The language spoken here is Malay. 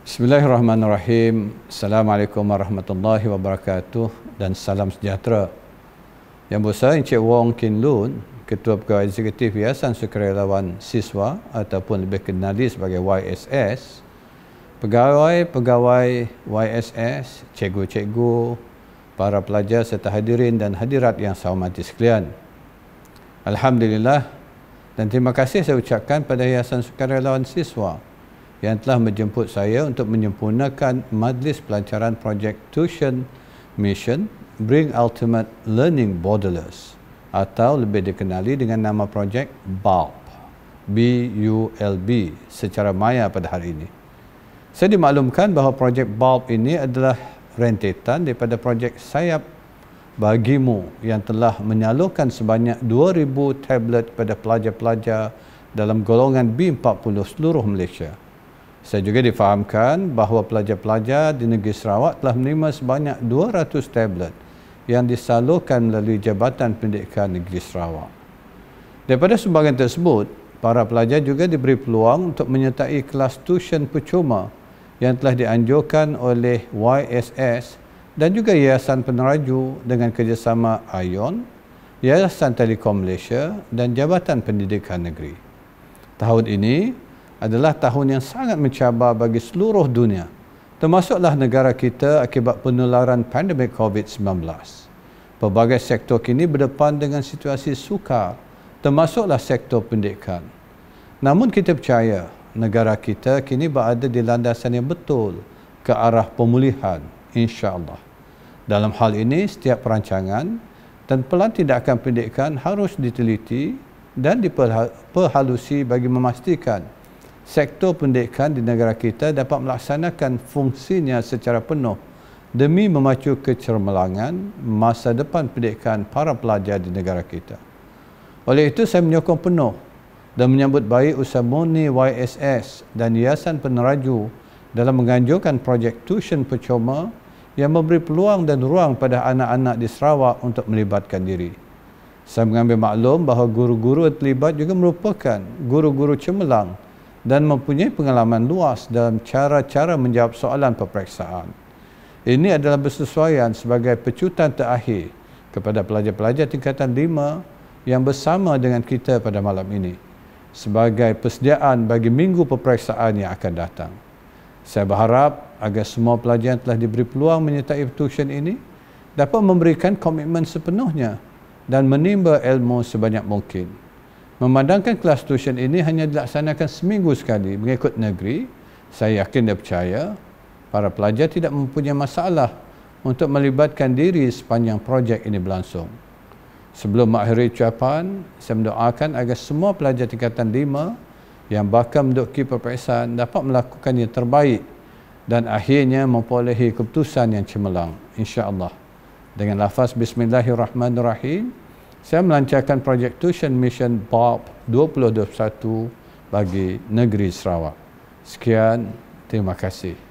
Bismillahirrahmanirrahim. Assalamualaikum warahmatullahi wabarakatuh dan salam sejahtera. Yang besar Encik Wong Kin Loon, Ketua Pegawai Eksekutif Yayasan Sukarelawan Siswa ataupun lebih kenali sebagai YSS, pegawai-pegawai YSS, cikgu-cikgu, para pelajar serta hadirin dan hadirat yang saya hormati sekalian. Alhamdulillah dan terima kasih saya ucapkan pada Yayasan Sukarelawan Siswa yang telah menjemput saya untuk menyempurnakan majlis pelancaran projek Tuition Mission Bring Ultimate Learning Borderless atau lebih dikenali dengan nama projek BULB B-U-L-B secara maya pada hari ini. Saya dimaklumkan bahawa projek BULB ini adalah rentetan daripada projek Sayap Bagimu yang telah menyalurkan sebanyak 2,000 tablet kepada pelajar-pelajar dalam golongan B40 seluruh Malaysia. Saya juga difahamkan bahawa pelajar-pelajar di negeri Sarawak telah menerima sebanyak 200 tablet yang disalurkan melalui Jabatan Pendidikan Negeri Sarawak. Daripada sumbangan tersebut, para pelajar juga diberi peluang untuk menyertai kelas tuition percuma yang telah dianjurkan oleh YSS dan juga Yayasan Peneraju dengan kerjasama ION, Yayasan Telekom Malaysia dan Jabatan Pendidikan Negeri. Tahun ini, adalah tahun yang sangat mencabar bagi seluruh dunia termasuklah negara kita akibat penularan pandemik COVID-19. Pelbagai sektor kini berdepan dengan situasi sukar termasuklah sektor pendidikan. Namun kita percaya negara kita kini berada di landasan yang betul ke arah pemulihan insya-Allah. Dalam hal ini setiap perancangan dan pelan tindakan pendidikan harus diteliti dan diperhalusi bagi memastikan sektor pendidikan di negara kita dapat melaksanakan fungsinya secara penuh demi memacu kecermelangan masa depan pendidikan para pelajar di negara kita. Oleh itu, saya menyokong penuh dan menyambut baik usaha murni YSS dan Yayasan Peneraju dalam menganjurkan projek tuition percuma yang memberi peluang dan ruang pada anak-anak di Sarawak untuk melibatkan diri. Saya mengambil maklum bahawa guru-guru terlibat juga merupakan guru-guru cemerlang dan mempunyai pengalaman luas dalam cara-cara menjawab soalan peperiksaan. Ini adalah bersesuaian sebagai pecutan terakhir kepada pelajar-pelajar tingkatan 5 yang bersama dengan kita pada malam ini sebagai persediaan bagi minggu peperiksaan yang akan datang. Saya berharap agar semua pelajar yang telah diberi peluang menyertai tuition ini dapat memberikan komitmen sepenuhnya dan menimba ilmu sebanyak mungkin. Memandangkan kelas tuition ini hanya dilaksanakan seminggu sekali mengikut negeri, saya yakin dan percaya para pelajar tidak mempunyai masalah untuk melibatkan diri sepanjang projek ini berlangsung. Sebelum mengakhiri ucapan, saya mendoakan agar semua pelajar tingkatan 5 yang bakal menduduki peperiksaan dapat melakukan yang terbaik dan akhirnya memperolehi keputusan yang cemerlang insya-Allah. Dengan lafaz bismillahirrahmanirrahim, saya melancarkan projek tuition mission BOB 2021 bagi negeri Sarawak. Sekian, terima kasih.